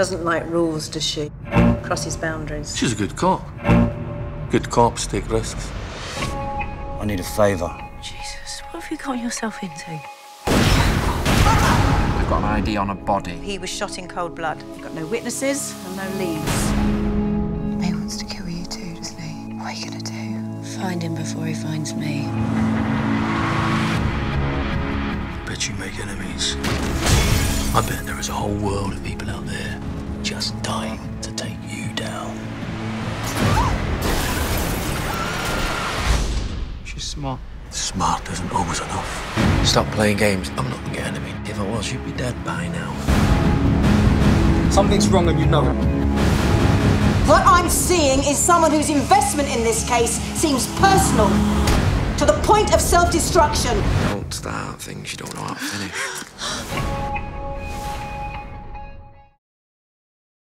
Doesn't like rules, does she? Crosses boundaries. She's a good cop. Good cops take risks. I need a favour. Jesus, what have you got yourself into? I've got an ID on a body. He was shot in cold blood. Got no witnesses and no leads. May wants to kill you too, doesn't he? What are you gonna do? Find him before he finds me. I Bet you make enemies. I bet there is a whole world of people out there She's smart. Smart isn't always enough. Stop playing games. I'm not your enemy. If I was, you'd be dead by now. Something's wrong and you know it. What I'm seeing is someone whose investment in this case seems personal to the point of self destruction. Don't start things you don't know how to finish.